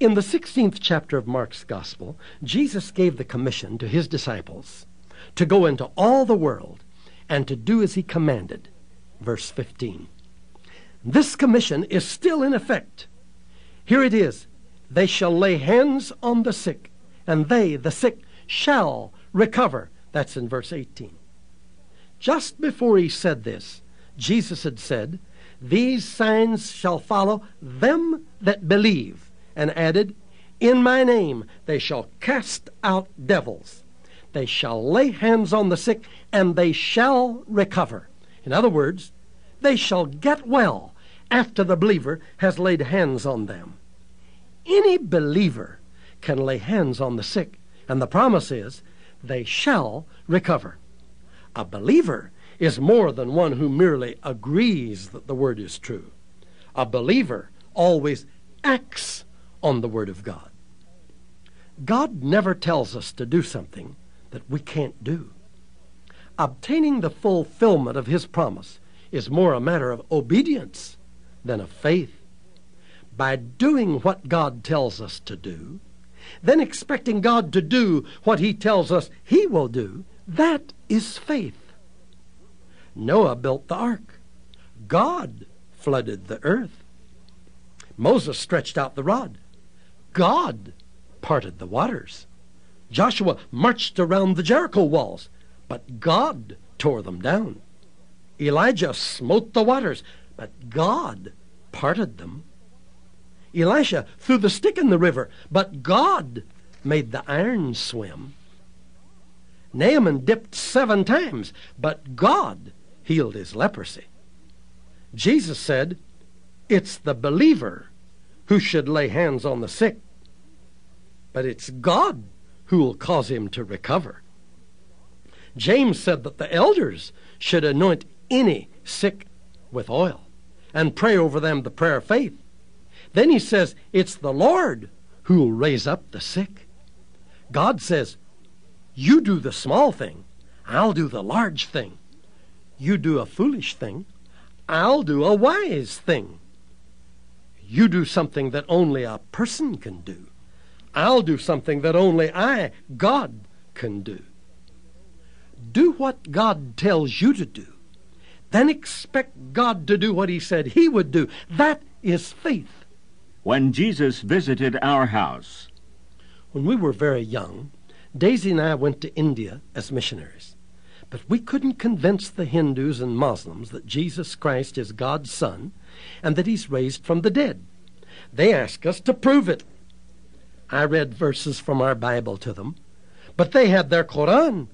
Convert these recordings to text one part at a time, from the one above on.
In the 16th chapter of Mark's Gospel, Jesus gave the commission to his disciples to go into all the world and to do as he commanded. Verse 15. This commission is still in effect. Here it is They shall lay hands on the sick, and they, the sick, shall recover. That's in verse 18. Just before he said this, Jesus had said, These signs shall follow them that believe and added, In my name they shall cast out devils. They shall lay hands on the sick, and they shall recover. In other words, they shall get well after the believer has laid hands on them. Any believer can lay hands on the sick, and the promise is they shall recover. A believer is more than one who merely agrees that the word is true. A believer always acts on the Word of God. God never tells us to do something that we can't do. Obtaining the fulfillment of His promise is more a matter of obedience than of faith. By doing what God tells us to do, then expecting God to do what He tells us He will do, that is faith. Noah built the ark. God flooded the earth. Moses stretched out the rod. God parted the waters. Joshua marched around the Jericho walls, but God tore them down. Elijah smote the waters, but God parted them. Elisha threw the stick in the river, but God made the iron swim. Naaman dipped seven times, but God healed his leprosy. Jesus said, It's the believer who should lay hands on the sick but it's God who will cause him to recover. James said that the elders should anoint any sick with oil and pray over them the prayer of faith. Then he says it's the Lord who will raise up the sick. God says, You do the small thing, I'll do the large thing. You do a foolish thing, I'll do a wise thing. You do something that only a person can do. I'll do something that only I, God, can do. Do what God tells you to do. Then expect God to do what He said He would do. That is faith. When Jesus visited our house. When we were very young, Daisy and I went to India as missionaries. But we couldn't convince the Hindus and Muslims that Jesus Christ is God's Son and that He's raised from the dead. They asked us to prove it. I read verses from our Bible to them, but they had their Koran.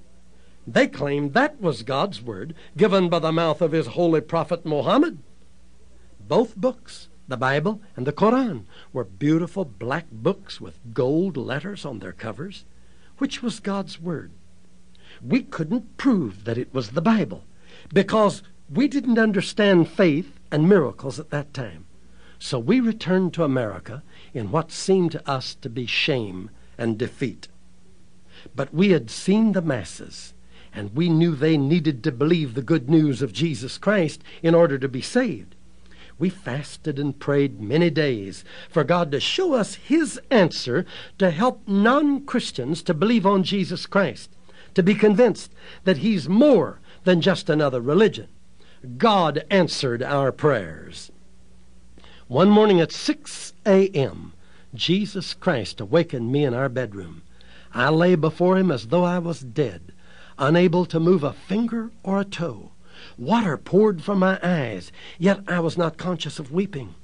They claimed that was God's word, given by the mouth of his holy prophet Muhammad. Both books, the Bible and the Koran, were beautiful black books with gold letters on their covers, which was God's word. We couldn't prove that it was the Bible because we didn't understand faith and miracles at that time. So we returned to America in what seemed to us to be shame and defeat. But we had seen the masses, and we knew they needed to believe the good news of Jesus Christ in order to be saved. We fasted and prayed many days for God to show us His answer to help non Christians to believe on Jesus Christ, to be convinced that He's more than just another religion. God answered our prayers. One morning at 6 a.m., Jesus Christ awakened me in our bedroom. I lay before him as though I was dead, unable to move a finger or a toe. Water poured from my eyes, yet I was not conscious of weeping.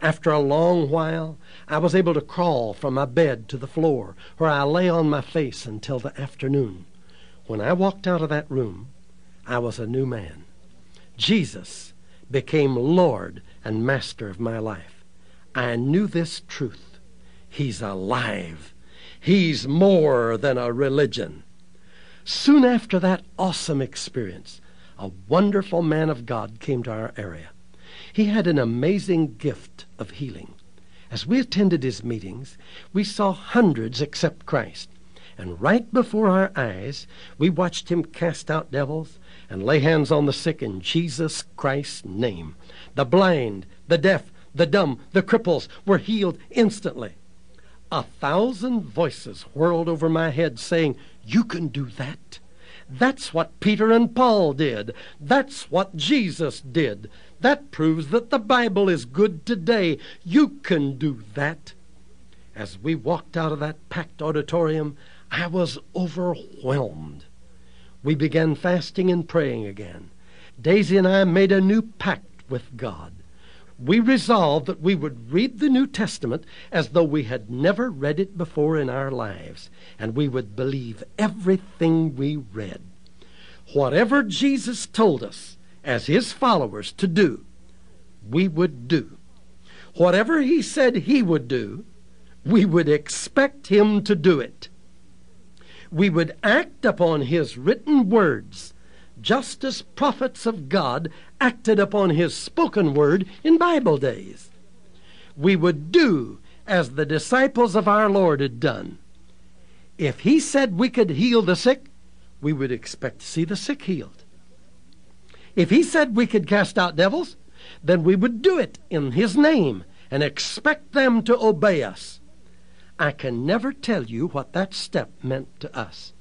After a long while, I was able to crawl from my bed to the floor, where I lay on my face until the afternoon. When I walked out of that room, I was a new man. Jesus became Lord and master of my life. I knew this truth. He's alive. He's more than a religion. Soon after that awesome experience, a wonderful man of God came to our area. He had an amazing gift of healing. As we attended his meetings, we saw hundreds accept Christ. And right before our eyes, we watched him cast out devils and lay hands on the sick in Jesus Christ's name. The blind, the deaf, the dumb, the cripples were healed instantly. A thousand voices whirled over my head saying, You can do that. That's what Peter and Paul did. That's what Jesus did. That proves that the Bible is good today. You can do that. As we walked out of that packed auditorium, I was overwhelmed. We began fasting and praying again. Daisy and I made a new pact with God. We resolved that we would read the New Testament as though we had never read it before in our lives, and we would believe everything we read. Whatever Jesus told us as his followers to do, we would do. Whatever he said he would do, we would expect him to do it. We would act upon his written words just as prophets of God acted upon his spoken word in Bible days. We would do as the disciples of our Lord had done. If he said we could heal the sick, we would expect to see the sick healed. If he said we could cast out devils, then we would do it in his name and expect them to obey us. I can never tell you what that step meant to us.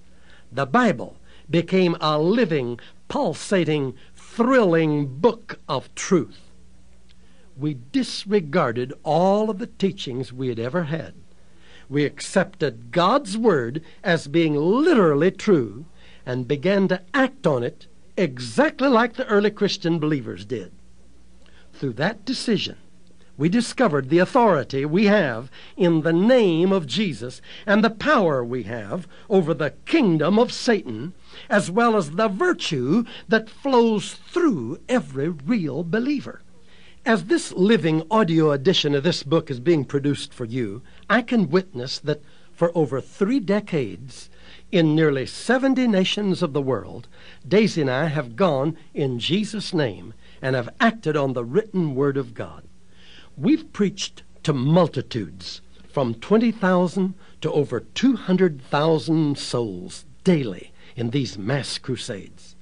The Bible became a living, pulsating, thrilling book of truth. We disregarded all of the teachings we had ever had. We accepted God's Word as being literally true and began to act on it exactly like the early Christian believers did. Through that decision, we discovered the authority we have in the name of Jesus and the power we have over the kingdom of Satan, as well as the virtue that flows through every real believer. As this living audio edition of this book is being produced for you, I can witness that for over three decades, in nearly 70 nations of the world, Daisy and I have gone in Jesus' name and have acted on the written Word of God. We've preached to multitudes, from 20,000 to over 200,000 souls daily in these mass crusades,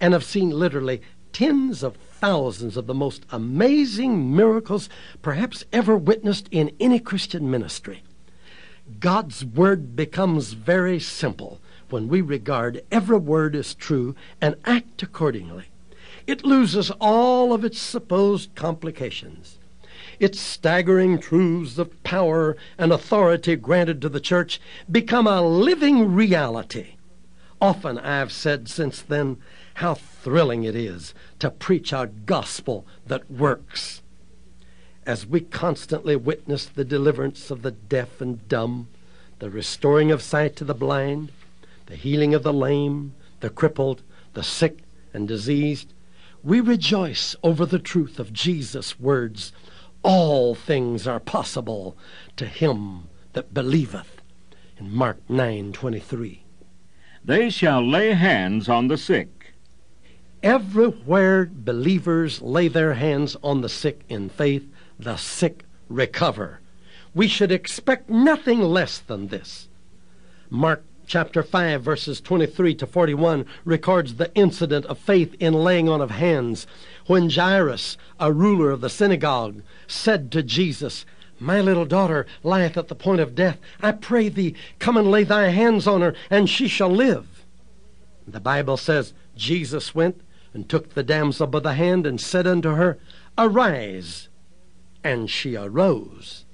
and have seen literally tens of thousands of the most amazing miracles perhaps ever witnessed in any Christian ministry. God's Word becomes very simple when we regard every word as true and act accordingly. It loses all of its supposed complications. Its staggering truths of power and authority granted to the church become a living reality. Often I've said since then how thrilling it is to preach a gospel that works. As we constantly witness the deliverance of the deaf and dumb, the restoring of sight to the blind, the healing of the lame, the crippled, the sick and diseased, we rejoice over the truth of Jesus' words all things are possible to him that believeth. In Mark 9:23. They shall lay hands on the sick. Everywhere believers lay their hands on the sick in faith, the sick recover. We should expect nothing less than this. Mark chapter 5 verses 23 to 41 records the incident of faith in laying on of hands when Jairus, a ruler of the synagogue, said to Jesus, My little daughter lieth at the point of death. I pray thee, come and lay thy hands on her, and she shall live. The Bible says, Jesus went and took the damsel by the hand and said unto her, Arise. And she arose.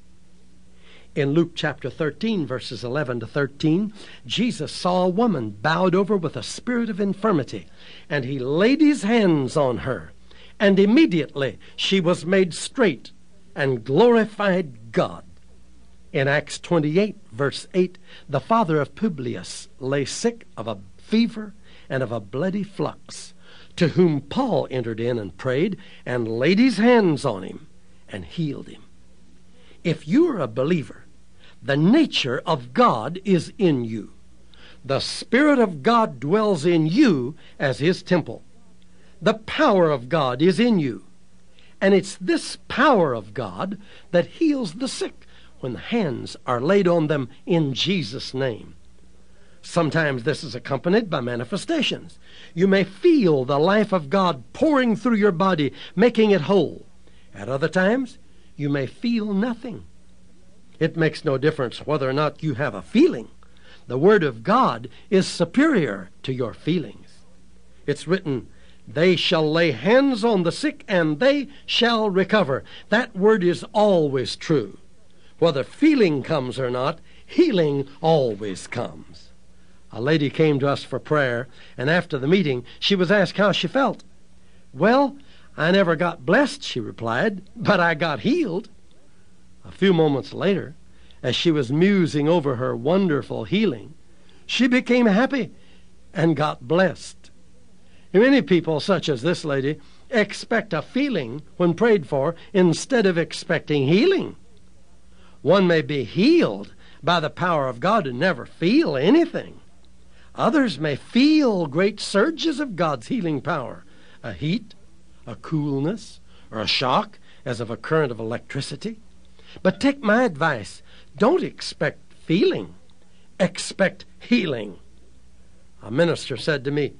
In Luke chapter 13, verses 11 to 13, Jesus saw a woman bowed over with a spirit of infirmity, and he laid his hands on her and immediately she was made straight and glorified God. In Acts 28, verse 8, the father of Publius lay sick of a fever and of a bloody flux, to whom Paul entered in and prayed and laid his hands on him and healed him. If you are a believer, the nature of God is in you. The Spirit of God dwells in you as his temple. The power of God is in you. And it's this power of God that heals the sick when the hands are laid on them in Jesus' name. Sometimes this is accompanied by manifestations. You may feel the life of God pouring through your body, making it whole. At other times, you may feel nothing. It makes no difference whether or not you have a feeling. The Word of God is superior to your feelings. It's written, They shall lay hands on the sick and they shall recover. That word is always true. Whether feeling comes or not, healing always comes. A lady came to us for prayer, and after the meeting, she was asked how she felt. Well, I never got blessed, she replied, but I got healed. A few moments later, as she was musing over her wonderful healing, she became happy and got blessed. Many people, such as this lady, expect a feeling when prayed for instead of expecting healing. One may be healed by the power of God and never feel anything. Others may feel great surges of God's healing power a heat, a coolness, or a shock as of a current of electricity. But take my advice don't expect feeling, expect healing. A minister said to me,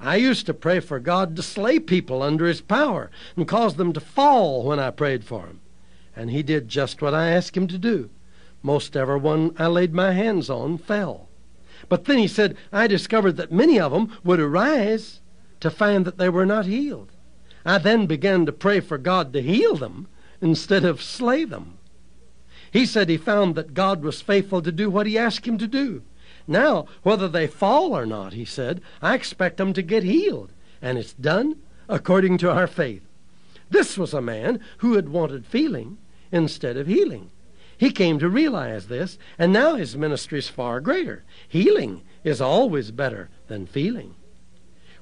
I used to pray for God to slay people under his power and cause them to fall when I prayed for him. And he did just what I asked him to do. Most everyone I laid my hands on fell. But then he said, I discovered that many of them would arise to find that they were not healed. I then began to pray for God to heal them instead of slay them. He said he found that God was faithful to do what he asked him to do. Now, whether they fall or not, he said, I expect them to get healed. And it's done according to our faith. This was a man who had wanted feeling instead of healing. He came to realize this, and now his ministry is far greater. Healing is always better than feeling.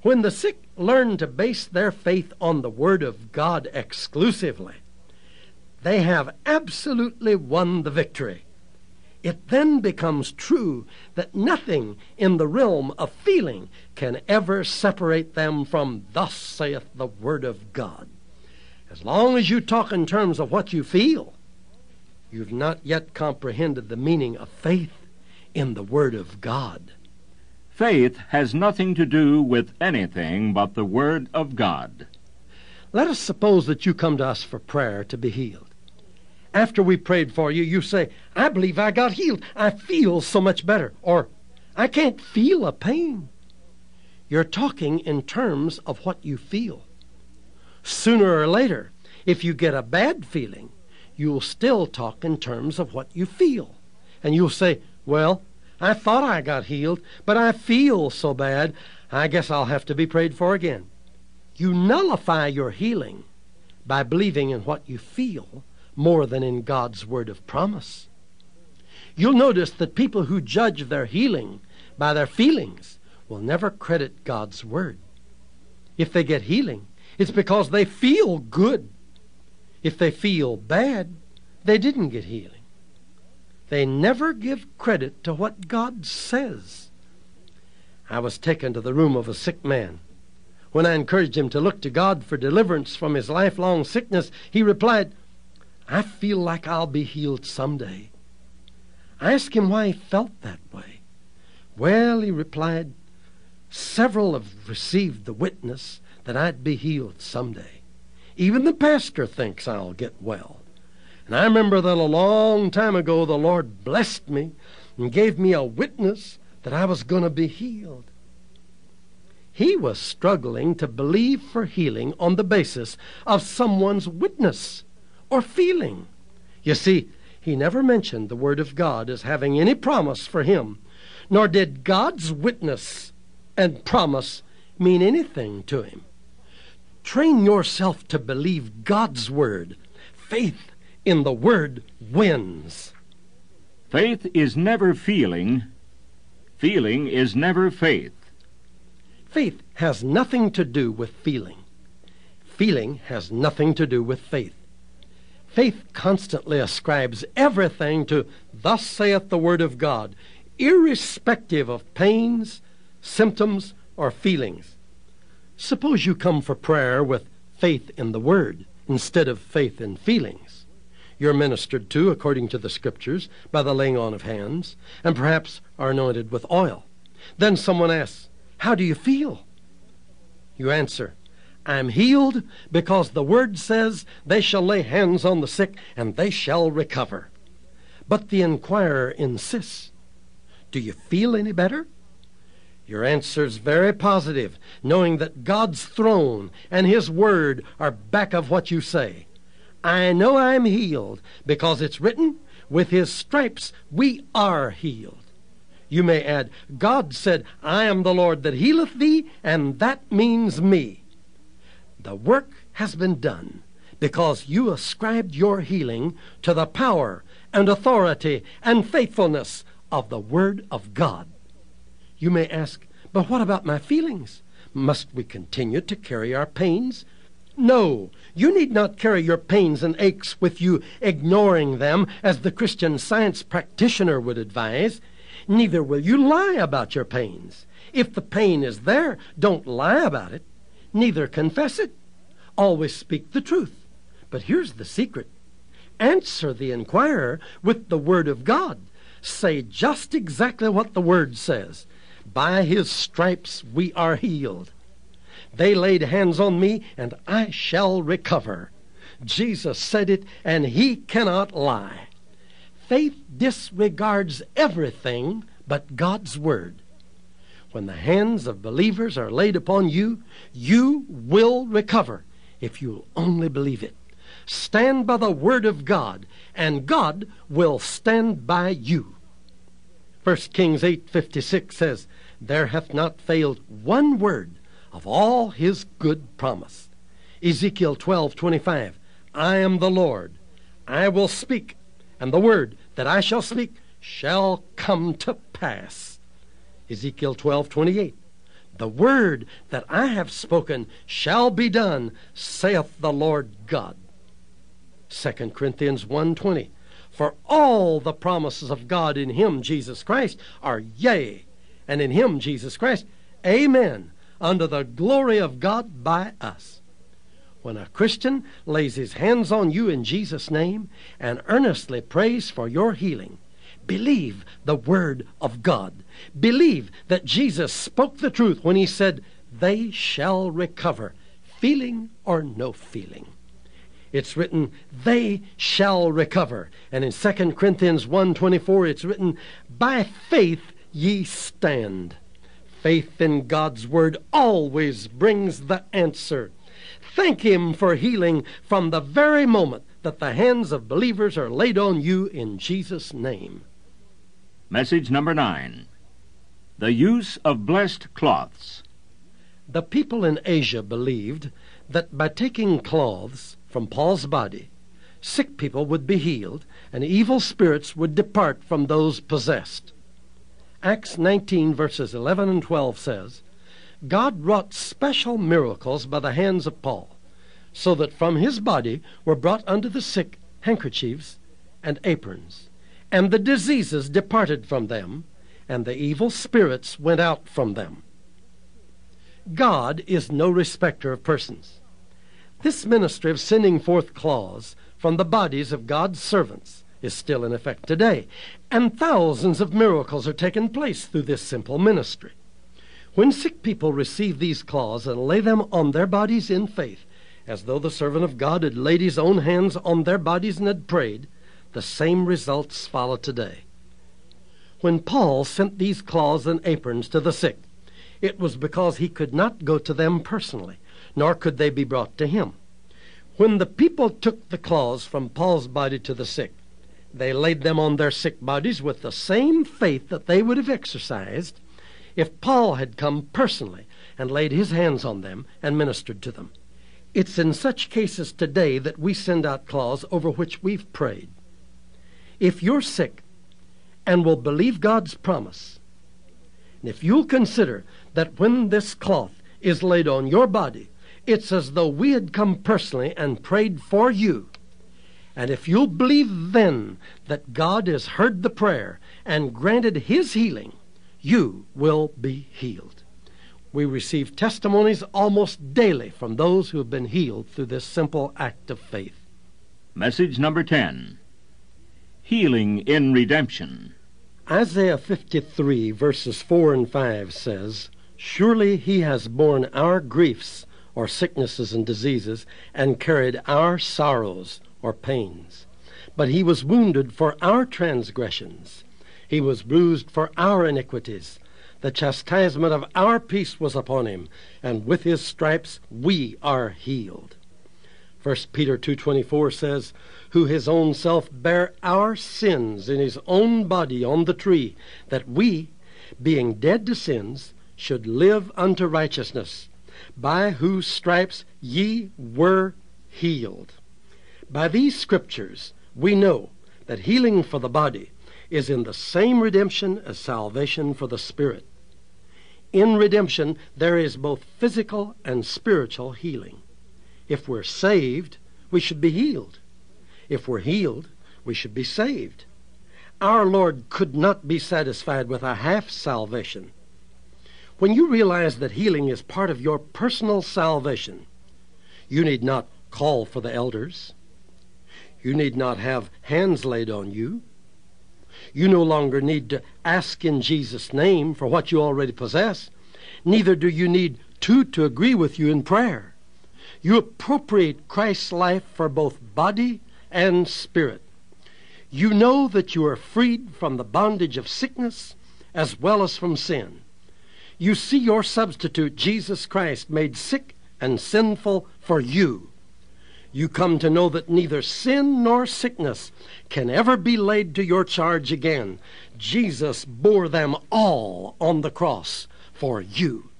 When the sick learn to base their faith on the Word of God exclusively, they have absolutely won the victory. It then becomes true that nothing in the realm of feeling can ever separate them from Thus saith the Word of God. As long as you talk in terms of what you feel, you've not yet comprehended the meaning of faith in the Word of God. Faith has nothing to do with anything but the Word of God. Let us suppose that you come to us for prayer to be healed. After we prayed for you, you say, I believe I got healed. I feel so much better. Or, I can't feel a pain. You're talking in terms of what you feel. Sooner or later, if you get a bad feeling, you'll still talk in terms of what you feel. And you'll say, Well, I thought I got healed, but I feel so bad, I guess I'll have to be prayed for again. You nullify your healing by believing in what you feel more than in God's word of promise. You'll notice that people who judge their healing by their feelings will never credit God's word. If they get healing, it's because they feel good. If they feel bad, they didn't get healing. They never give credit to what God says. I was taken to the room of a sick man. When I encouraged him to look to God for deliverance from his lifelong sickness, he replied, I feel like I'll be healed someday. I asked him why he felt that way. Well, he replied, several have received the witness that I'd be healed someday. Even the pastor thinks I'll get well. And I remember that a long time ago the Lord blessed me and gave me a witness that I was going to be healed. He was struggling to believe for healing on the basis of someone's witness or feeling. You see, he never mentioned the Word of God as having any promise for him, nor did God's witness and promise mean anything to him. Train yourself to believe God's Word. Faith in the Word wins. Faith is never feeling. Feeling is never faith. Faith has nothing to do with feeling. Feeling has nothing to do with faith. Faith constantly ascribes everything to Thus saith the Word of God, irrespective of pains, symptoms, or feelings. Suppose you come for prayer with faith in the Word instead of faith in feelings. You're ministered to, according to the Scriptures, by the laying on of hands, and perhaps are anointed with oil. Then someone asks, How do you feel? You answer, I'm healed because the Word says, They shall lay hands on the sick, and they shall recover. But the inquirer insists. Do you feel any better? Your answer's very positive, knowing that God's throne and His Word are back of what you say. I know I'm healed because it's written, with His stripes we are healed. You may add, God said, I am the Lord that healeth thee, and that means me. The work has been done because you ascribed your healing to the power and authority and faithfulness of the Word of God. You may ask, but what about my feelings? Must we continue to carry our pains? No, you need not carry your pains and aches with you, ignoring them as the Christian science practitioner would advise. Neither will you lie about your pains. If the pain is there, don't lie about it. Neither confess it. Always speak the truth. But here's the secret answer the inquirer with the Word of God. Say just exactly what the Word says. By His stripes we are healed. They laid hands on me, and I shall recover. Jesus said it, and He cannot lie. Faith disregards everything but God's Word. When the hands of believers are laid upon you, you will recover if you'll only believe it. Stand by the Word of God, and God will stand by you. 1 Kings 8:56 says, There hath not failed one word of all his good promise. Ezekiel 12:25, I am the Lord. I will speak, and the word that I shall speak shall come to pass. Ezekiel 12:28, The word that I have spoken shall be done, saith the Lord God. 2 Corinthians 1:20 For all the promises of God in him Jesus Christ are yea, and in him Jesus Christ amen, under the glory of God by us. When a Christian lays his hands on you in Jesus' name and earnestly prays for your healing, believe the word of God. Believe that Jesus spoke the truth when he said, They shall recover, feeling or no feeling. It's written they shall recover. And in 2 corinthians 1.24 it's written by faith ye stand. Faith in god's word always brings the answer. Thank him for healing from the very moment that the hands of believers are laid on you in jesus name Message number nine The use of blessed cloths. the people in asia believed that by taking cloths from Paul's body, sick people would be healed, and evil spirits would depart from those possessed. Acts 19, verses 11 and 12 says, God wrought special miracles by the hands of Paul, so that from his body were brought unto the sick handkerchiefs and aprons, and the diseases departed from them, and the evil spirits went out from them. God is no respecter of persons. This ministry of sending forth claws from the bodies of God's servants is still in effect today, and thousands of miracles are taking place through this simple ministry. When sick people receive these claws and lay them on their bodies in faith, as though the servant of God had laid his own hands on their bodies and had prayed, the same results follow today. When Paul sent these cloths and aprons to the sick, it was because he could not go to them personally nor could they be brought to him. When the people took the cloths from Paul's body to the sick, they laid them on their sick bodies with the same faith that they would have exercised if Paul had come personally and laid his hands on them and ministered to them. It's in such cases today that we send out cloths over which we've prayed. If you're sick and will believe God's promise, and if you'll consider that when this cloth is laid on your body, it's as though we had come personally and prayed for you. And if you'll believe then that God has heard the prayer and granted his healing, you will be healed. We receive testimonies almost daily from those who have been healed through this simple act of faith. Message number 10 Healing in Redemption. Isaiah 53, verses 4 and 5 says, Surely he has borne our griefs or sicknesses and diseases, and carried our sorrows or pains. But he was wounded for our transgressions, he was bruised for our iniquities. The chastisement of our peace was upon him, and with his stripes we are healed. 1 Peter 2:24 says, "Who his own self bare our sins in his own body on the tree, that we, being dead to sins, should live unto righteousness, by whose stripes ye were healed." By these scriptures we know that healing for the body is in the same redemption as salvation for the spirit. In redemption, there is both physical and spiritual healing. If we're saved, we should be healed. If we're healed, we should be saved. Our Lord could not be satisfied with a half salvation. When you realize that healing is part of your personal salvation, you need not call for the elders. You need not have hands laid on you. You no longer need to ask in Jesus' name for what you already possess. Neither do you need two to agree with you in prayer. You appropriate Christ's life for both body and spirit. You know that you are freed from the bondage of sickness as well as from sin. You see your substitute, Jesus Christ, made sick and sinful for you you come to know that neither sin nor sickness can ever be laid to your charge again. Jesus bore them all on the cross for you.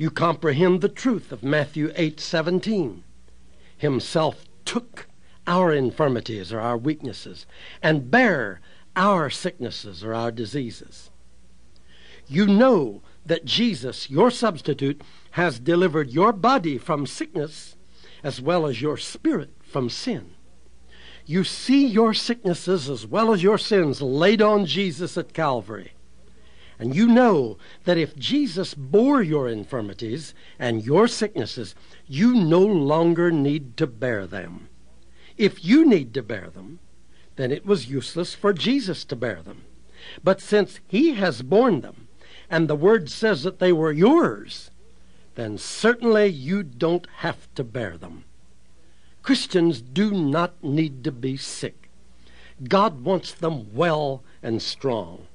You comprehend the truth of Matthew 8:17. Himself took our infirmities or our weaknesses and bare our sicknesses or our diseases. You know that Jesus, your substitute, has delivered your body from sickness as well as your spirit from sin. You see your sicknesses as well as your sins laid on Jesus at Calvary. And you know that if Jesus bore your infirmities and your sicknesses, you no longer need to bear them. If you need to bear them, then it was useless for Jesus to bear them. But since he has borne them, and the word says that they were yours, then certainly you don't have to bear them. Christians do not need to be sick. God wants them well and strong.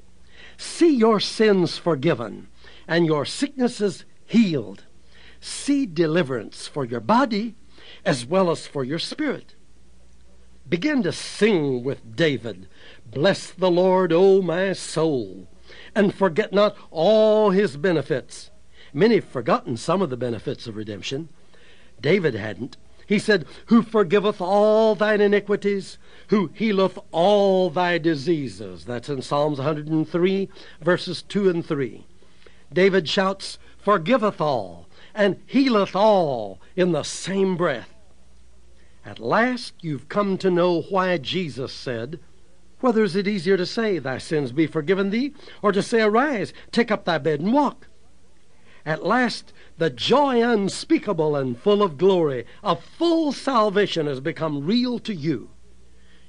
See your sins forgiven and your sicknesses healed. See deliverance for your body as well as for your spirit. Begin to sing with David, Bless the Lord, O my soul, and forget not all his benefits Many have forgotten some of the benefits of redemption. David hadn't. He said, Who forgiveth all thine iniquities, who healeth all thy diseases. That's in Psalms 103, verses 2 and 3. David shouts, Forgiveth all, and healeth all in the same breath. At last you've come to know why Jesus said, Whether is it easier to say, Thy sins be forgiven thee, or to say, Arise, take up thy bed and walk? At last, the joy unspeakable and full of glory of full salvation has become real to you.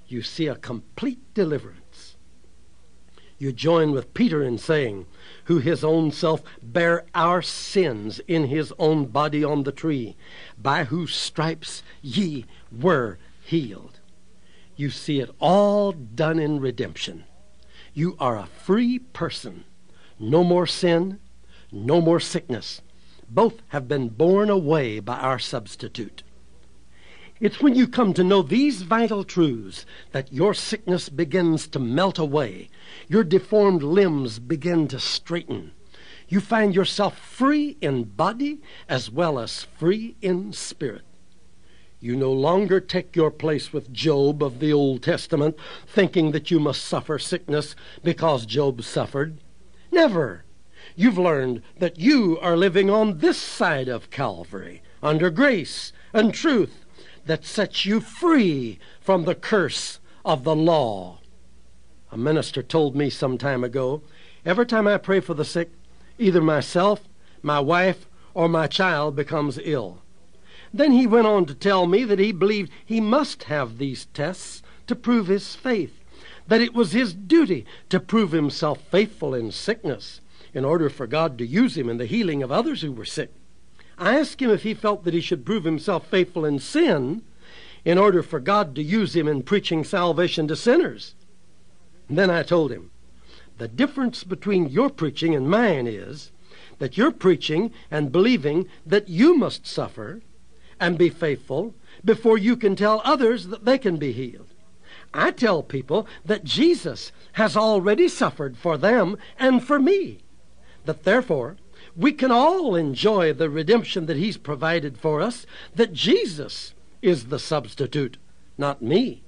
You see a complete deliverance. You join with Peter in saying, Who his own self bare our sins in his own body on the tree, by whose stripes ye were healed. You see it all done in redemption. You are a free person. No more sin, no more sickness. Both have been borne away by our substitute. It's when you come to know these vital truths that your sickness begins to melt away, your deformed limbs begin to straighten. You find yourself free in body as well as free in spirit. You no longer take your place with Job of the Old Testament, thinking that you must suffer sickness because Job suffered. Never. You've learned that you are living on this side of Calvary, under grace and truth that sets you free from the curse of the law. A minister told me some time ago every time I pray for the sick, either myself, my wife, or my child becomes ill. Then he went on to tell me that he believed he must have these tests to prove his faith, that it was his duty to prove himself faithful in sickness in order for God to use him in the healing of others who were sick. I asked him if he felt that he should prove himself faithful in sin in order for God to use him in preaching salvation to sinners. And then I told him, the difference between your preaching and mine is that you're preaching and believing that you must suffer and be faithful before you can tell others that they can be healed. I tell people that Jesus has already suffered for them and for me, that therefore we can all enjoy the redemption that He's provided for us, that Jesus is the substitute, not me.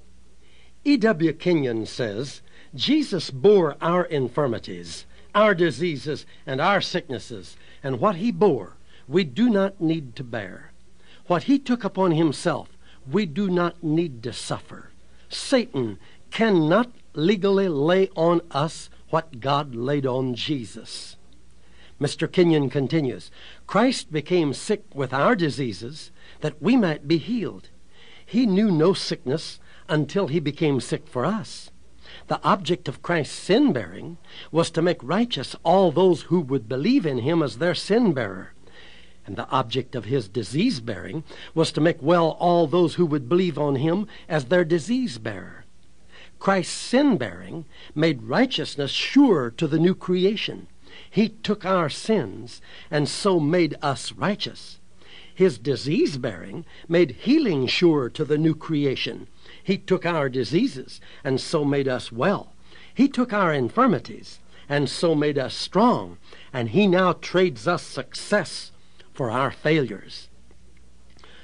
E.W. Kenyon says, Jesus bore our infirmities, our diseases, and our sicknesses, and what He bore we do not need to bear. What He took upon Himself we do not need to suffer. Satan cannot legally lay on us what God laid on Jesus. Mr. Kenyon continues Christ became sick with our diseases that we might be healed. He knew no sickness until he became sick for us. The object of Christ's sin bearing was to make righteous all those who would believe in him as their sin bearer. And the object of his disease bearing was to make well all those who would believe on him as their disease bearer. Christ's sin bearing made righteousness sure to the new creation. He took our sins and so made us righteous. His disease bearing made healing sure to the new creation. He took our diseases and so made us well. He took our infirmities and so made us strong. And He now trades us success for our failures.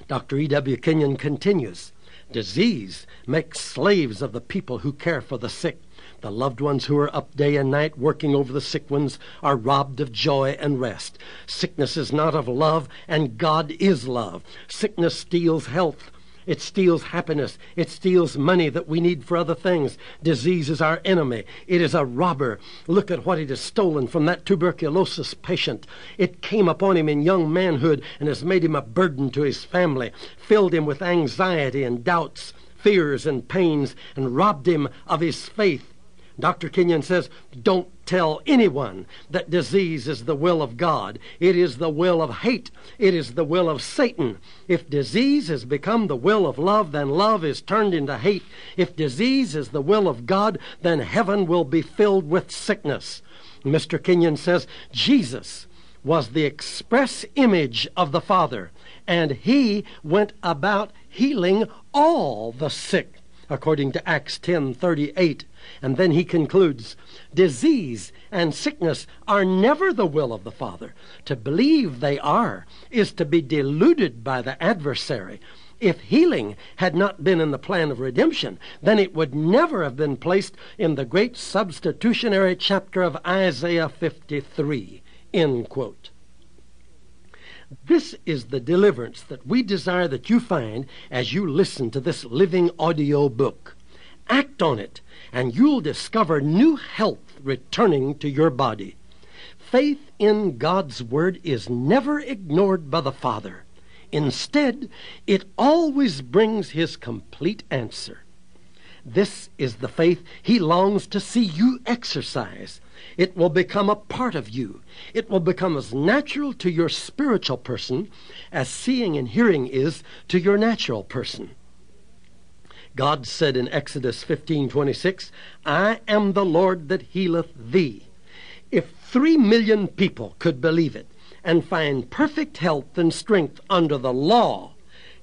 Dr. E.W. Kenyon continues Disease makes slaves of the people who care for the sick. The loved ones who are up day and night working over the sick ones are robbed of joy and rest. Sickness is not of love, and God is love. Sickness steals health. It steals happiness. It steals money that we need for other things. Disease is our enemy. It is a robber. Look at what it has stolen from that tuberculosis patient. It came upon him in young manhood and has made him a burden to his family, filled him with anxiety and doubts, fears and pains, and robbed him of his faith. Dr. Kenyon says, don't tell anyone that disease is the will of God. It is the will of hate. It is the will of Satan. If disease has become the will of love, then love is turned into hate. If disease is the will of God, then heaven will be filled with sickness. Mr. Kenyon says, Jesus was the express image of the Father, and he went about healing all the sick, according to Acts 10:38. And then he concludes Disease and sickness are never the will of the Father. To believe they are is to be deluded by the adversary. If healing had not been in the plan of redemption, then it would never have been placed in the great substitutionary chapter of Isaiah 53. End quote. This is the deliverance that we desire that you find as you listen to this living audio book. Act on it and you'll discover new health returning to your body. Faith in God's Word is never ignored by the Father. Instead, it always brings His complete answer. This is the faith He longs to see you exercise. It will become a part of you. It will become as natural to your spiritual person as seeing and hearing is to your natural person. God said in Exodus 15:26, "I am the Lord that healeth thee." If 3 million people could believe it and find perfect health and strength under the law,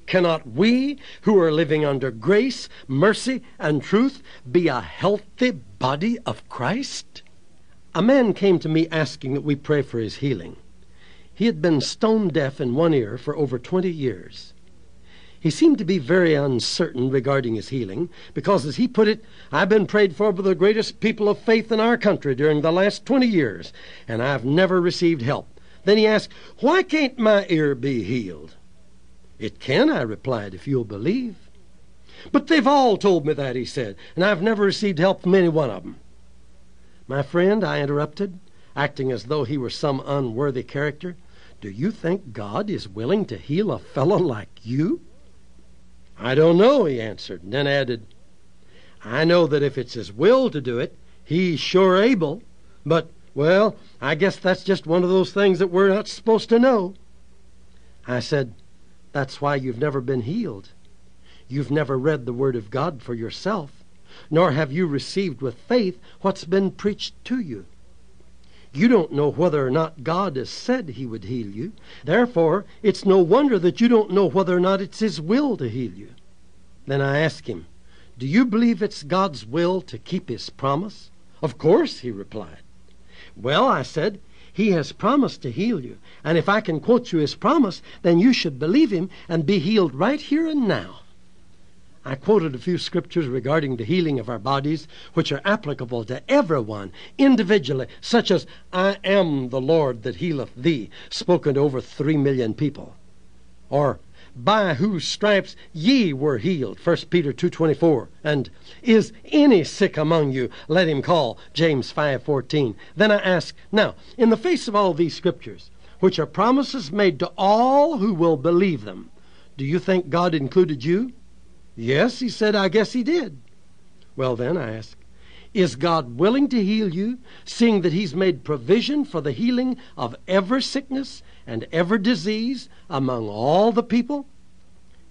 cannot we who are living under grace, mercy, and truth be a healthy body of Christ? A man came to me asking that we pray for his healing. He had been stone deaf in one ear for over 20 years. He seemed to be very uncertain regarding his healing, because, as he put it, I've been prayed for by the greatest people of faith in our country during the last 20 years, and I've never received help. Then he asked, Why can't my ear be healed? It can, I replied, if you'll believe. But they've all told me that, he said, and I've never received help from any one of them. My friend, I interrupted, acting as though he were some unworthy character, do you think God is willing to heal a fellow like you? I don't know, he answered, and then added, I know that if it's his will to do it, he's sure able. But, well, I guess that's just one of those things that we're not supposed to know. I said, That's why you've never been healed. You've never read the Word of God for yourself, nor have you received with faith what's been preached to you. You don't know whether or not God has said He would heal you. Therefore, it's no wonder that you don't know whether or not it's His will to heal you. Then I asked him, Do you believe it's God's will to keep His promise? Of course, he replied. Well, I said, He has promised to heal you, and if I can quote you His promise, then you should believe Him and be healed right here and now. I quoted a few scriptures regarding the healing of our bodies, which are applicable to everyone individually, such as, I am the Lord that healeth thee, spoken to over three million people. Or, by whose stripes ye were healed, 1 Peter 2.24. And, is any sick among you? Let him call, James 5.14. Then I ask, now, in the face of all these scriptures, which are promises made to all who will believe them, do you think God included you? Yes, he said, I guess he did. Well, then, I asked, is God willing to heal you, seeing that he's made provision for the healing of every sickness and every disease among all the people?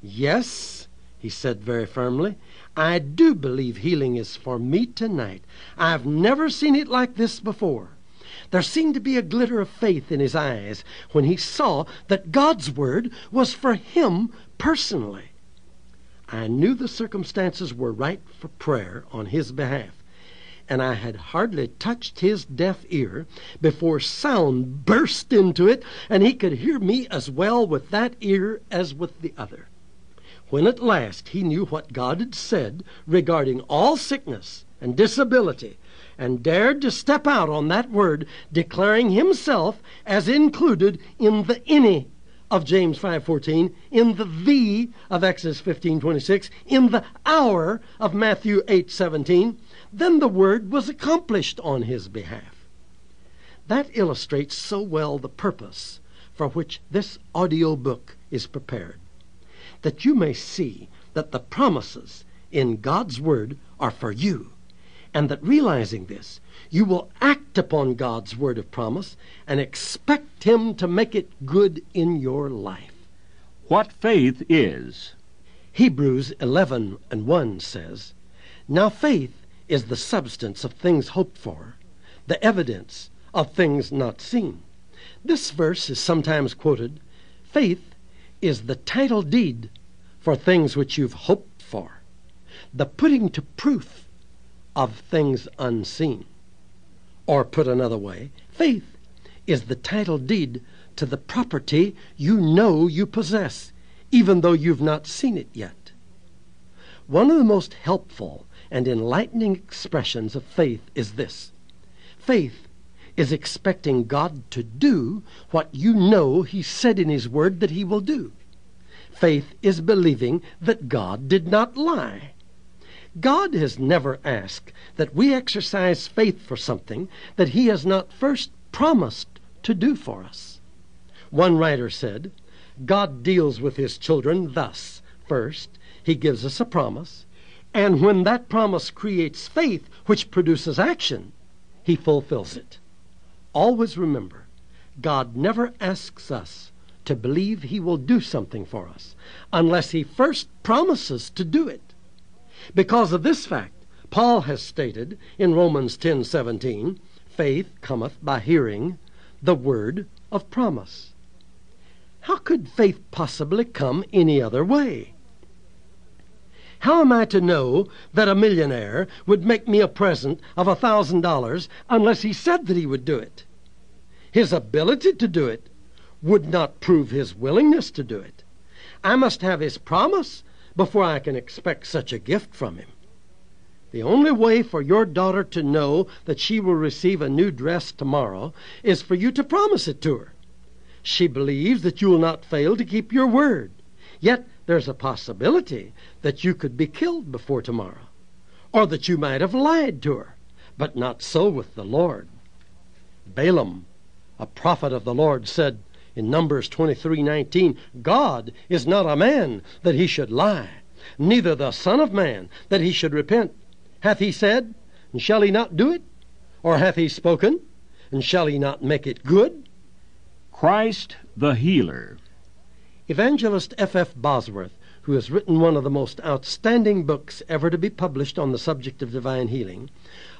Yes, he said very firmly. I do believe healing is for me tonight. I've never seen it like this before. There seemed to be a glitter of faith in his eyes when he saw that God's word was for him personally. I knew the circumstances were right for prayer on his behalf, and I had hardly touched his deaf ear before sound burst into it, and he could hear me as well with that ear as with the other. When at last he knew what God had said regarding all sickness and disability, and dared to step out on that word, declaring himself as included in the any of James 5:14, in the the of Exodus 15:26, in the our of Matthew 8:17, then the word was accomplished on his behalf. That illustrates so well the purpose for which this audio book is prepared, that you may see that the promises in God's word are for you, and that realizing this, you will act upon God's word of promise and expect Him to make it good in your life. What faith is. Hebrews 11 and 1 says, Now faith is the substance of things hoped for, the evidence of things not seen. This verse is sometimes quoted Faith is the title deed for things which you've hoped for, the putting to proof of things unseen. Or put another way, faith is the title deed to the property you know you possess, even though you've not seen it yet. One of the most helpful and enlightening expressions of faith is this faith is expecting God to do what you know He said in His Word that He will do. Faith is believing that God did not lie. God has never asked that we exercise faith for something that He has not first promised to do for us. One writer said, God deals with His children thus. First, He gives us a promise, and when that promise creates faith, which produces action, He fulfills it. Always remember, God never asks us to believe He will do something for us unless He first promises to do it. Because of this fact, Paul has stated in Romans 10:17, faith cometh by hearing the word of promise. How could faith possibly come any other way? How am I to know that a millionaire would make me a present of a thousand dollars unless he said that he would do it? His ability to do it would not prove his willingness to do it. I must have his promise before I can expect such a gift from him. The only way for your daughter to know that she will receive a new dress tomorrow is for you to promise it to her. She believes that you will not fail to keep your word. Yet there's a possibility that you could be killed before tomorrow, or that you might have lied to her. But not so with the Lord. Balaam, a prophet of the Lord, said, in Numbers 23:19, God is not a man that he should lie, neither the son of man that he should repent. Hath he said, and shall he not do it? Or hath he spoken, and shall he not make it good? Christ the healer. Evangelist F. F. Bosworth, who has written one of the most outstanding books ever to be published on the subject of divine healing,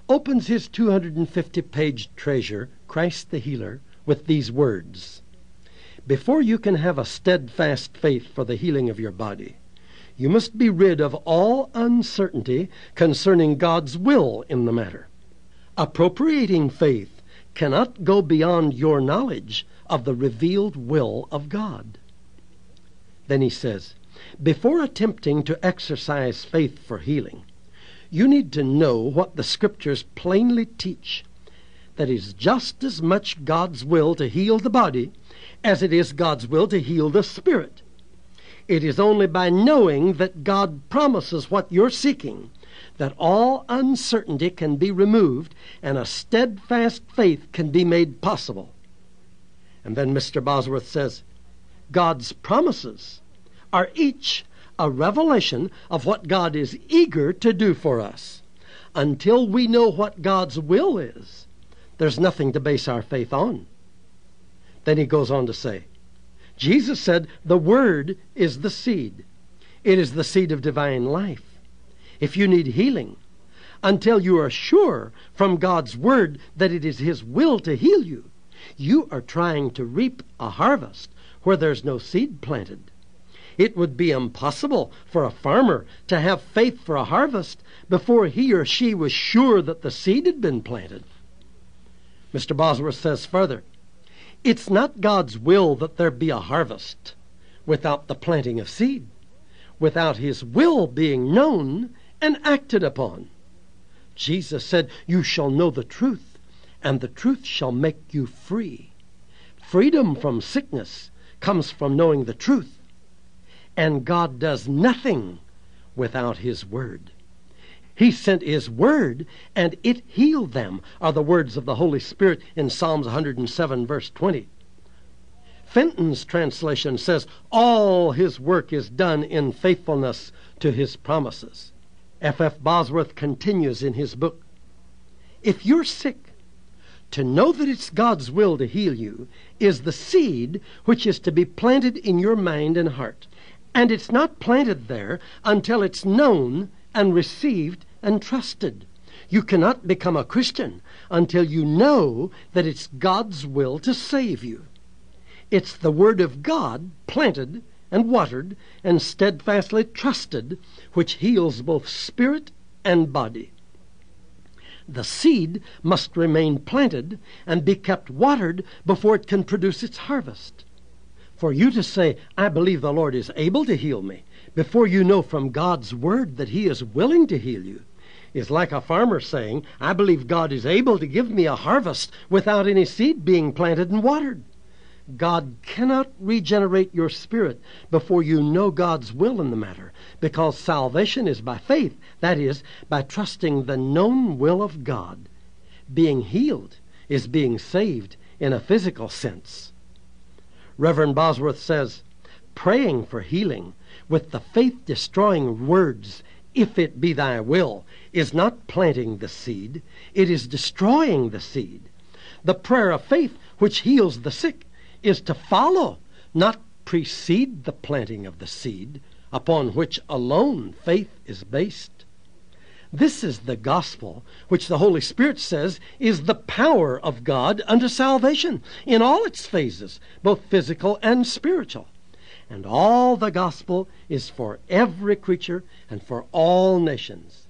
opens his 250 page treasure, Christ the Healer, with these words Before you can have a steadfast faith for the healing of your body, you must be rid of all uncertainty concerning God's will in the matter. Appropriating faith cannot go beyond your knowledge of the revealed will of God. Then he says, before attempting to exercise faith for healing, you need to know what the Scriptures plainly teach that is just as much God's will to heal the body as it is God's will to heal the spirit. It is only by knowing that God promises what you're seeking that all uncertainty can be removed and a steadfast faith can be made possible. And then Mr. Bosworth says, God's promises are each a revelation of what God is eager to do for us. Until we know what God's will is, there's nothing to base our faith on. Then he goes on to say, Jesus said, The Word is the seed. It is the seed of divine life. If you need healing, until you are sure from God's Word that it is His will to heal you, you are trying to reap a harvest where there's no seed planted. It would be impossible for a farmer to have faith for a harvest before he or she was sure that the seed had been planted. Mr. Bosworth says further, it's not God's will that there be a harvest without the planting of seed, without His will being known and acted upon. Jesus said, You shall know the truth, and the truth shall make you free. Freedom from sickness comes from knowing the truth. And God does nothing without His Word. He sent His Word, and it healed them, are the words of the Holy Spirit in Psalms 107, verse 20. Fenton's translation says, All His work is done in faithfulness to His promises. F. F. Bosworth continues in his book If you're sick, to know that it's God's will to heal you is the seed which is to be planted in your mind and heart. And it's not planted there until it's known and received and trusted. You cannot become a Christian until you know that it's God's will to save you. It's the Word of God planted and watered and steadfastly trusted which heals both spirit and body. The seed must remain planted and be kept watered before it can produce its harvest. For you to say, I believe the Lord is able to heal me, before you know from God's Word that He is willing to heal you, is like a farmer saying, I believe God is able to give me a harvest without any seed being planted and watered. God cannot regenerate your spirit before you know God's will in the matter, because salvation is by faith, that is, by trusting the known will of God. Being healed is being saved in a physical sense. Reverend Bosworth says, praying for healing with the faith destroying words, if it be thy will, is not planting the seed, it is destroying the seed. The prayer of faith which heals the sick is to follow, not precede the planting of the seed, upon which alone faith is based. This is the gospel which the Holy Spirit says is the power of God unto salvation in all its phases, both physical and spiritual. And all the gospel is for every creature and for all nations.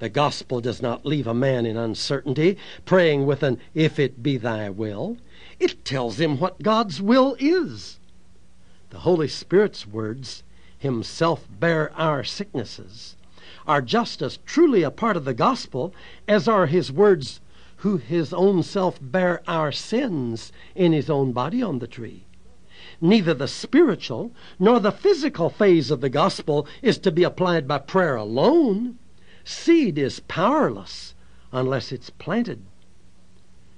The gospel does not leave a man in uncertainty, praying with an if it be thy will. It tells him what God's will is. The Holy Spirit's words, Himself bear our sicknesses, are just as truly a part of the gospel as are his words, who his own self bare our sins in his own body on the tree. Neither the spiritual nor the physical phase of the gospel is to be applied by prayer alone. Seed is powerless unless it's planted.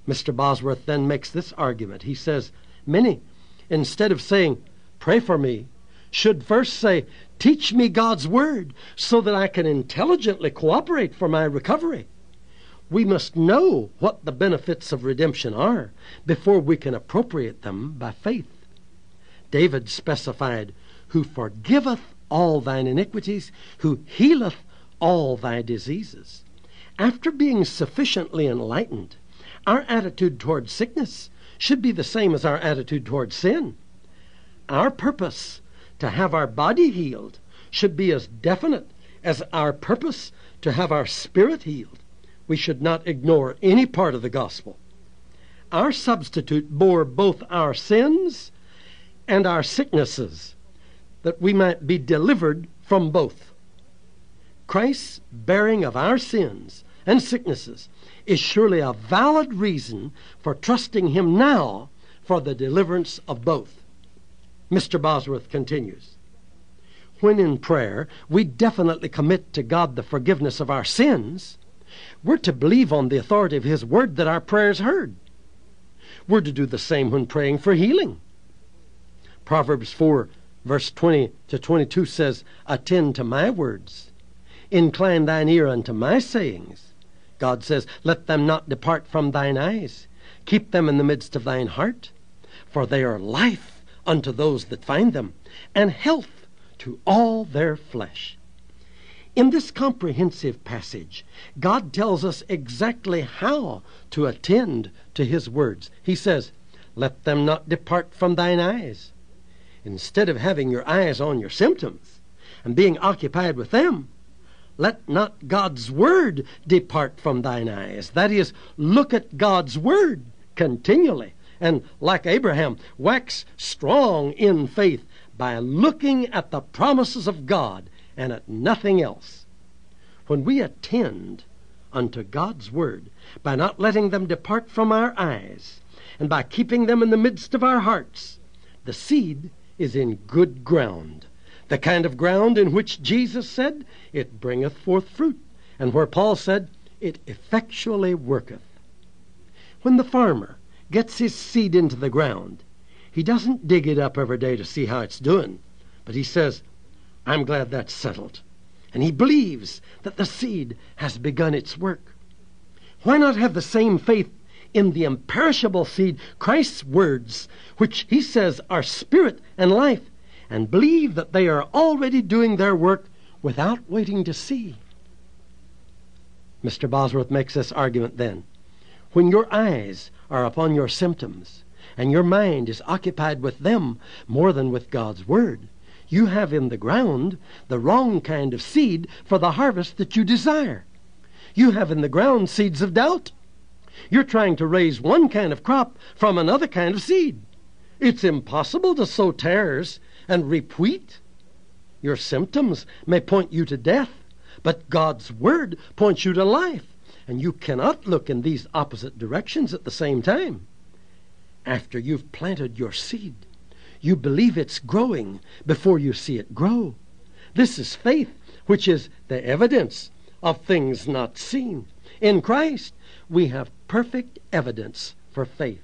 Mr. Bosworth then makes this argument. He says, Many, instead of saying, Pray for me, should first say, Teach me God's Word so that I can intelligently cooperate for my recovery. We must know what the benefits of redemption are before we can appropriate them by faith. David specified, Who forgiveth all thine iniquities, who healeth all thy diseases. After being sufficiently enlightened, our attitude toward sickness should be the same as our attitude toward sin. Our purpose to have our body healed should be as definite as our purpose to have our spirit healed. We should not ignore any part of the gospel. Our substitute bore both our sins and our sicknesses, that we might be delivered from both. Christ's bearing of our sins and sicknesses is surely a valid reason for trusting Him now for the deliverance of both. Mr. Bosworth continues When in prayer we definitely commit to God the forgiveness of our sins, we're to believe on the authority of His Word that our prayers heard. We're to do the same when praying for healing. Proverbs 4, verse 20 to 22 says, Attend to my words, incline thine ear unto my sayings. God says, Let them not depart from thine eyes, keep them in the midst of thine heart, for they are life unto those that find them, and health to all their flesh. In this comprehensive passage, God tells us exactly how to attend to His words. He says, Let them not depart from thine eyes. Instead of having your eyes on your symptoms and being occupied with them, let not God's word depart from thine eyes. That is, look at God's word continually. And like Abraham, wax strong in faith by looking at the promises of God and at nothing else. When we attend unto God's word by not letting them depart from our eyes and by keeping them in the midst of our hearts, the seed is in good ground, the kind of ground in which Jesus said, It bringeth forth fruit, and where Paul said, It effectually worketh. When the farmer gets his seed into the ground, he doesn't dig it up every day to see how it's doing, but he says, I'm glad that's settled. And he believes that the seed has begun its work. Why not have the same faith in the imperishable seed, Christ's words, which he says are spirit and life, and believe that they are already doing their work without waiting to see. Mr. Bosworth makes this argument then. When your eyes are upon your symptoms, and your mind is occupied with them more than with God's Word, you have in the ground the wrong kind of seed for the harvest that you desire. You have in the ground seeds of doubt. You're trying to raise one kind of crop from another kind of seed. It's impossible to sow tares and reap wheat. Your symptoms may point you to death, but God's Word points you to life, and you cannot look in these opposite directions at the same time. After you've planted your seed, you believe it's growing before you see it grow. This is faith, which is the evidence of things not seen. In Christ, we have perfect evidence for faith.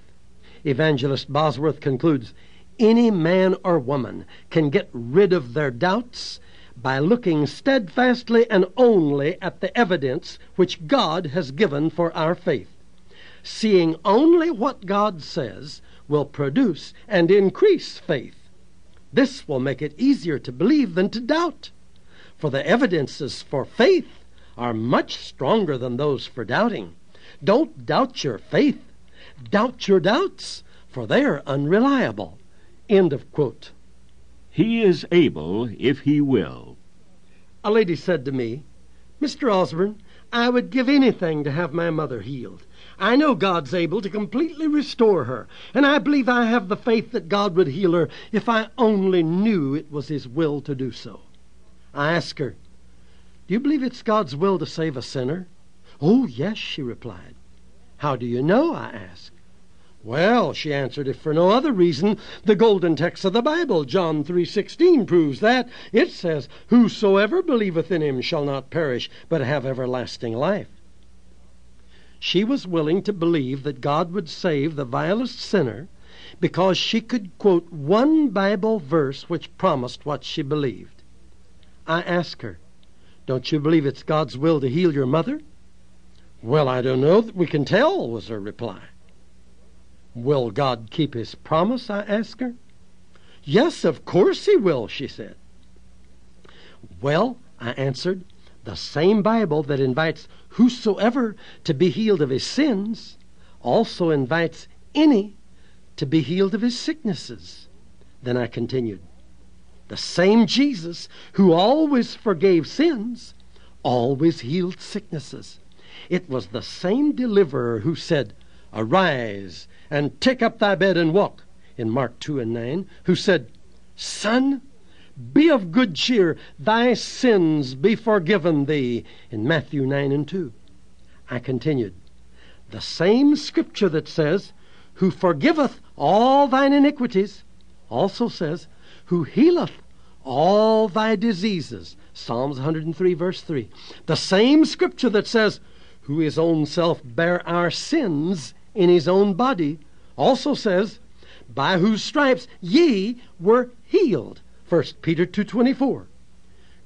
Evangelist Bosworth concludes any man or woman can get rid of their doubts by looking steadfastly and only at the evidence which God has given for our faith. Seeing only what God says will produce and increase faith. This will make it easier to believe than to doubt, for the evidences for faith are much stronger than those for doubting. Don't doubt your faith. Doubt your doubts, for they are unreliable. End of quote. He is able if he will. A lady said to me, Mr. Osborn, I would give anything to have my mother healed. I know God's able to completely restore her, and I believe I have the faith that God would heal her if I only knew it was His will to do so. I asked her, Do you believe it's God's will to save a sinner? Oh, yes, she replied. How do you know? I asked. Well, she answered, if for no other reason, the golden text of the Bible, John 3:16, proves that. It says, "Whosoever believeth in him shall not perish, but have everlasting life." She was willing to believe that God would save the vilest sinner because she could quote one Bible verse which promised what she believed. I asked her, "Don't you believe it's God's will to heal your mother?" Well, I don't know that we can tell, was her reply. Will God keep his promise? I asked her. Yes, of course he will, she said. Well, I answered, the same Bible that invites whosoever to be healed of his sins also invites any to be healed of his sicknesses. Then I continued, the same Jesus who always forgave sins always healed sicknesses. It was the same deliverer who said, Arise and take up thy bed and walk, in Mark 2 and 9, who said, Son, be of good cheer, thy sins be forgiven thee, in Matthew 9 and 2. I continued, the same scripture that says, Who forgiveth all thine iniquities, also says, Who healeth all thy diseases. Psalms 103, verse 3. The same scripture that says, Who his own self bare our sins in his own body, also says, By whose stripes ye were healed. 1 Peter 2.24.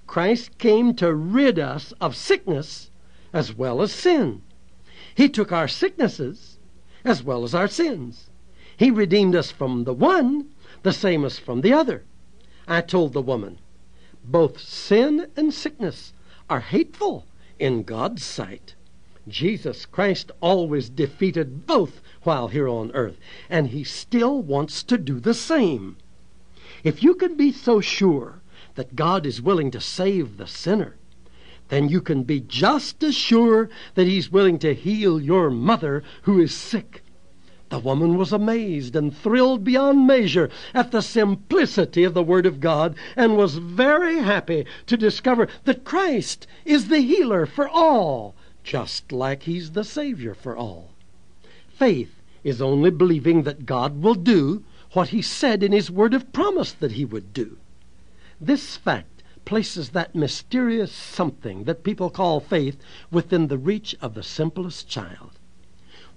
Christ came to rid us of sickness as well as sin. He took our sicknesses as well as our sins. He redeemed us from the one the same as from the other. I told the woman, both sin and sickness are hateful in God's sight. Jesus Christ always defeated both while here on earth, and he still wants to do the same. If you can be so sure that God is willing to save the sinner, then you can be just as sure that he's willing to heal your mother who is sick. The woman was amazed and thrilled beyond measure at the simplicity of the Word of God and was very happy to discover that Christ is the healer for all, just like He's the Savior for all. Faith is only believing that God will do what He said in His word of promise that He would do. This fact places that mysterious something that people call faith within the reach of the simplest child.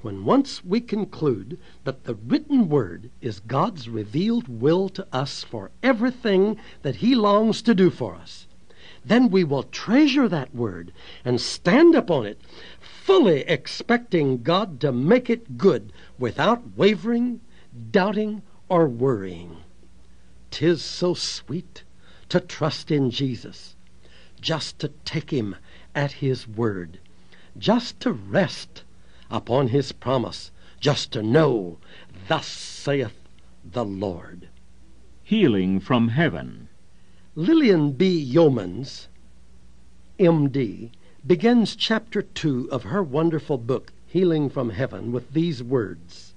When once we conclude that the written word is God's revealed will to us for everything that He longs to do for us, then we will treasure that word and stand upon it, fully expecting God to make it good without wavering, doubting, or worrying. Tis so sweet to trust in Jesus, just to take Him at His word, just to rest upon his promise, just to know, Thus saith the Lord. Healing from Heaven. Lillian B. Yeomans, M.D., begins chapter 2 of her wonderful book, Healing from Heaven, with these words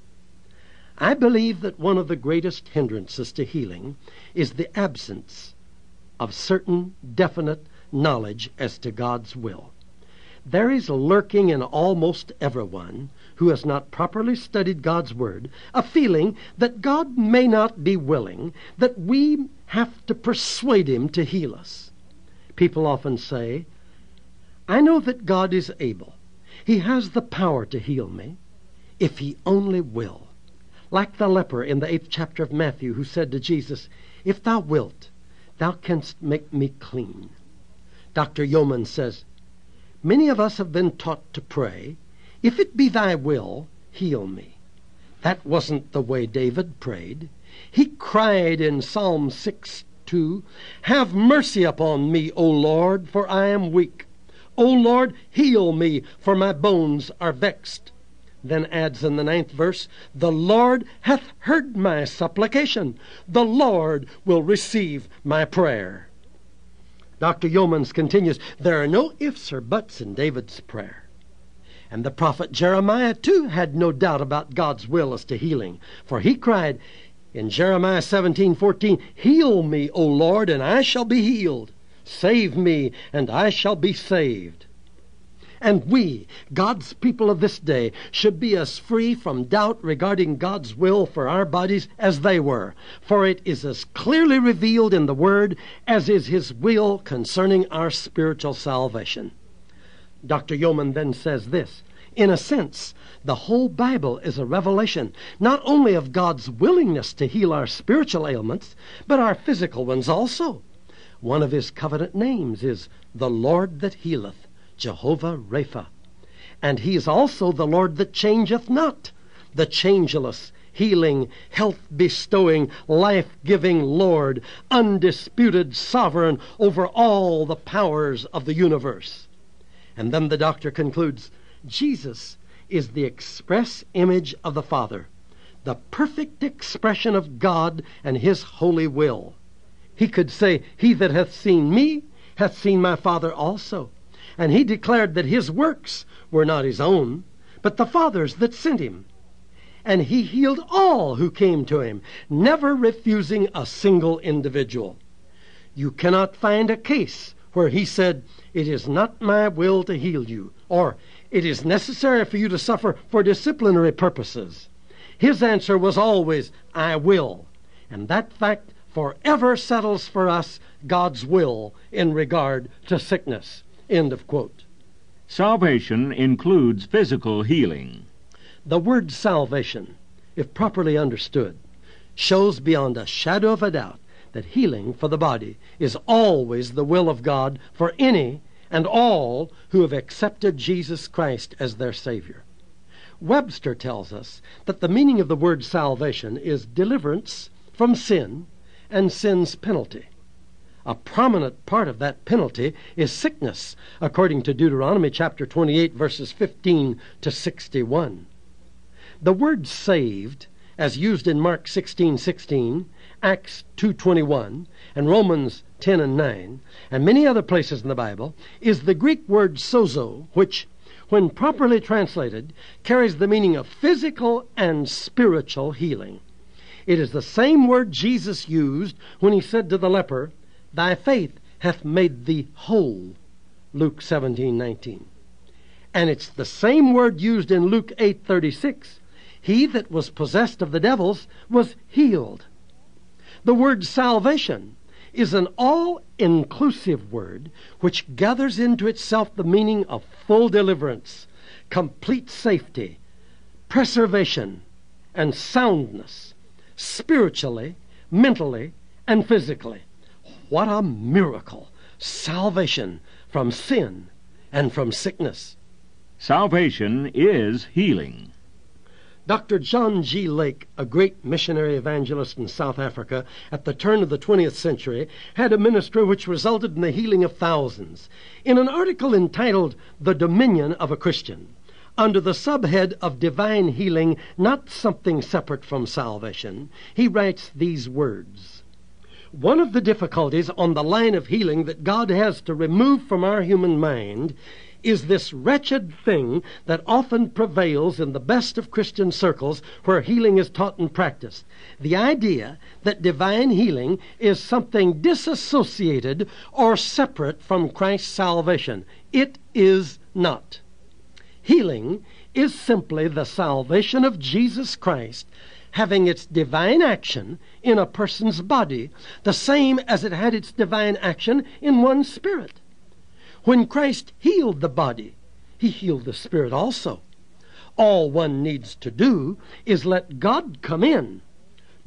I believe that one of the greatest hindrances to healing is the absence of certain definite knowledge as to God's will. There is lurking in almost everyone who has not properly studied God's Word a feeling that God may not be willing, that we have to persuade Him to heal us. People often say, I know that God is able. He has the power to heal me, if He only will. Like the leper in the eighth chapter of Matthew, who said to Jesus, If thou wilt, thou canst make me clean. Dr. Yeoman says, Many of us have been taught to pray, If it be thy will, heal me. That wasn't the way David prayed. He cried in Psalm 6 2, Have mercy upon me, O Lord, for I am weak. O Lord, heal me, for my bones are vexed. Then adds in the ninth verse, The Lord hath heard my supplication. The Lord will receive my prayer. Dr. Yeomans continues, There are no ifs or buts in David's prayer. And the prophet Jeremiah, too, had no doubt about God's will as to healing, for he cried in Jeremiah 17:14, "Heal me, O Lord, and I shall be healed. Save me, and I shall be saved." And we, God's people of this day, should be as free from doubt regarding God's will for our bodies as they were, for it is as clearly revealed in the Word as is His will concerning our spiritual salvation. Dr. Yeoman then says this In a sense, the whole Bible is a revelation not only of God's willingness to heal our spiritual ailments, but our physical ones also. One of His covenant names is the Lord that healeth. Jehovah Rapha. And he is also the Lord that changeth not, the changeless, healing, health bestowing, life giving Lord, undisputed sovereign over all the powers of the universe. And then the doctor concludes Jesus is the express image of the Father, the perfect expression of God and His holy will. He could say, He that hath seen me hath seen my Father also. And he declared that his works were not his own, but the Father's that sent him. And he healed all who came to him, never refusing a single individual. You cannot find a case where he said, It is not my will to heal you, or It is necessary for you to suffer for disciplinary purposes. His answer was always, I will. And that fact forever settles for us God's will in regard to sickness. End of quote. Salvation includes physical healing. The word salvation, if properly understood, shows beyond a shadow of a doubt that healing for the body is always the will of God for any and all who have accepted Jesus Christ as their Savior. Webster tells us that the meaning of the word salvation is deliverance from sin and sin's penalty. A prominent part of that penalty is sickness, according to Deuteronomy chapter 28, verses 15 to 61. The word saved, as used in Mark 16, 16, Acts 2.21, and Romans 10 and 9, and many other places in the Bible, is the Greek word sozo, which, when properly translated, carries the meaning of physical and spiritual healing. It is the same word Jesus used when he said to the leper, Thy faith hath made thee whole. Luke 17, 19. And it's the same word used in Luke 8, 36. He that was possessed of the devils was healed. The word salvation is an all inclusive word which gathers into itself the meaning of full deliverance, complete safety, preservation, and soundness, spiritually, mentally, and physically. What a miracle! Salvation from sin and from sickness. Salvation is healing. Dr. John G. Lake, a great missionary evangelist in South Africa at the turn of the 20th century, had a ministry which resulted in the healing of thousands. In an article entitled The Dominion of a Christian, under the subhead of divine healing, not something separate from salvation, he writes these words. One of the difficulties on the line of healing that God has to remove from our human mind is this wretched thing that often prevails in the best of Christian circles where healing is taught and practiced. The idea that divine healing is something disassociated or separate from Christ's salvation. It is not. Healing is simply the salvation of Jesus Christ having its divine action in a person's body, the same as it had its divine action in one spirit. When Christ healed the body, he healed the spirit also. All one needs to do is let God come in.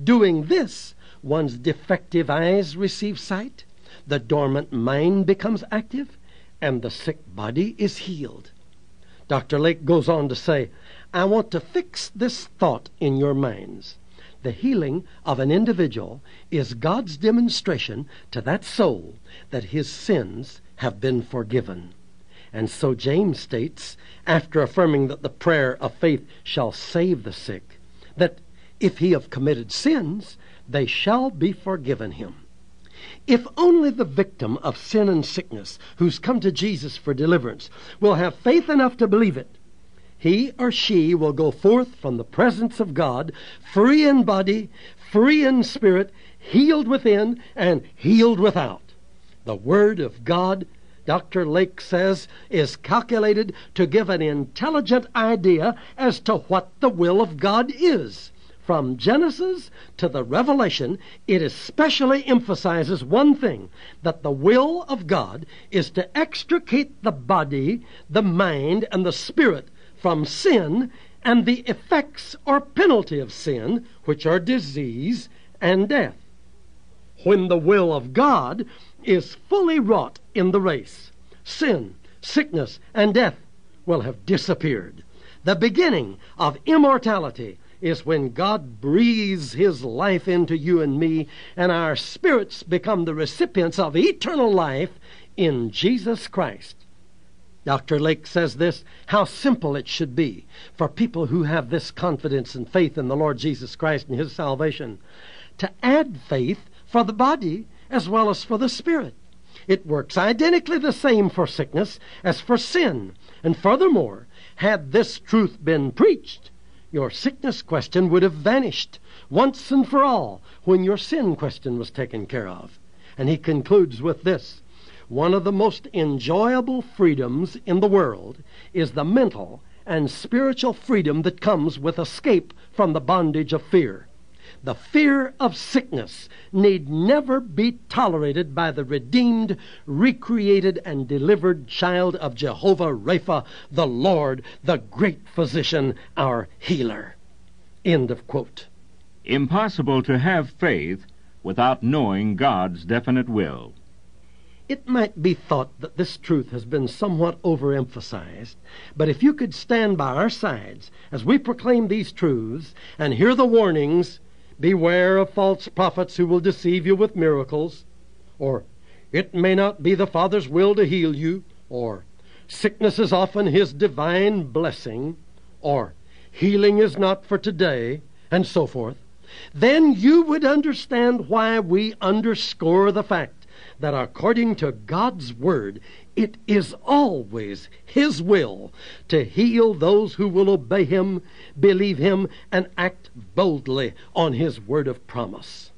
Doing this, one's defective eyes receive sight, the dormant mind becomes active, and the sick body is healed. Dr. Lake goes on to say, I want to fix this thought in your minds. The healing of an individual is God's demonstration to that soul that his sins have been forgiven. And so James states, after affirming that the prayer of faith shall save the sick, that if he have committed sins, they shall be forgiven him. If only the victim of sin and sickness, who's come to Jesus for deliverance, will have faith enough to believe it, he or she will go forth from the presence of God, free in body, free in spirit, healed within, and healed without. The Word of God, Dr. Lake says, is calculated to give an intelligent idea as to what the will of God is. From Genesis to the Revelation, it especially emphasizes one thing that the will of God is to extricate the body, the mind, and the spirit from sin and the effects or penalty of sin, which are disease and death. When the will of God is fully wrought in the race, sin, sickness, and death will have disappeared. The beginning of immortality is when God breathes His life into you and me, and our spirits become the recipients of eternal life in Jesus Christ. Dr. Lake says this how simple it should be for people who have this confidence and faith in the Lord Jesus Christ and His salvation to add faith for the body as well as for the spirit. It works identically the same for sickness as for sin. And furthermore, had this truth been preached, your sickness question would have vanished once and for all when your sin question was taken care of. And he concludes with this One of the most enjoyable freedoms in the world is the mental and spiritual freedom that comes with escape from the bondage of fear. The fear of sickness need never be tolerated by the redeemed, recreated, and delivered child of Jehovah Rapha, the Lord, the great physician, our healer. End of quote. Impossible to have faith without knowing God's definite will. It might be thought that this truth has been somewhat overemphasized, but if you could stand by our sides as we proclaim these truths and hear the warnings, Beware of false prophets who will deceive you with miracles, or it may not be the Father's will to heal you, or sickness is often His divine blessing, or healing is not for today, and so forth, then you would understand why we underscore the fact that according to God's Word, it is always His will to heal those who will obey Him, believe Him, and act boldly on His word of promise.